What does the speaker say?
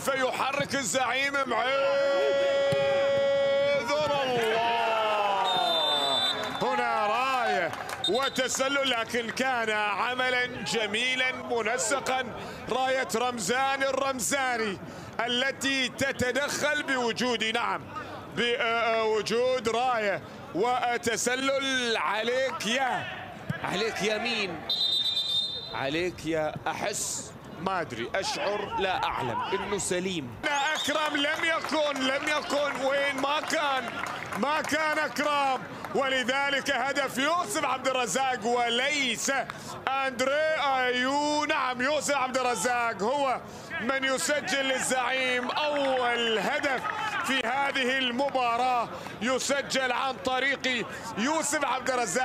كيف يحرك الزعيم معيذ الله؟ هنا رايه وتسلل لكن كان عملا جميلا منسقا. راية رمزان الرمزاني التي تتدخل بوجود نعم بوجود رايه وتسلل عليك يا عليك يا مين؟ عليك يا أحس. ما أدري أشعر لا أعلم إنه سليم. أكرم لم يكن لم يكن وين؟ ما كان ما كان أكرم. ولذلك هدف يوسف عبد الرزاق وليس أندري. ايو نعم يوسف عبد الرزاق هو من يسجل للزعيم أول هدف في هذه المباراة. يسجل عن طريق يوسف عبد الرزاق.